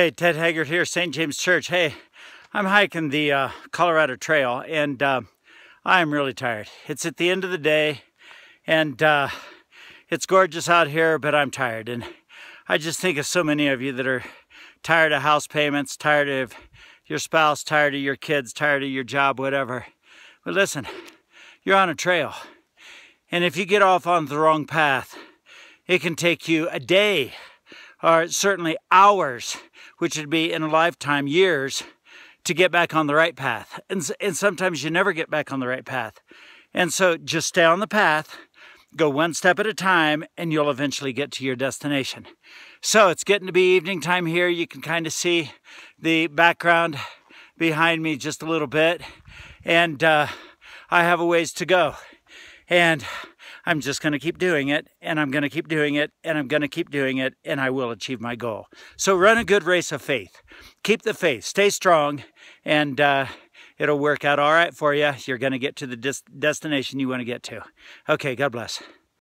Hey, Ted Haggard here, St. James Church. Hey, I'm hiking the uh, Colorado Trail and uh, I'm really tired. It's at the end of the day and uh, it's gorgeous out here, but I'm tired. And I just think of so many of you that are tired of house payments, tired of your spouse, tired of your kids, tired of your job, whatever. But listen, you're on a trail. And if you get off on the wrong path, it can take you a day or certainly hours, which would be in a lifetime, years, to get back on the right path. And, and sometimes you never get back on the right path. And so just stay on the path, go one step at a time, and you'll eventually get to your destination. So it's getting to be evening time here. You can kind of see the background behind me just a little bit. And uh, I have a ways to go. And I'm just going to keep doing it, and I'm going to keep doing it, and I'm going to keep doing it, and I will achieve my goal. So run a good race of faith. Keep the faith. Stay strong, and uh, it'll work out all right for you. You're going to get to the destination you want to get to. Okay, God bless.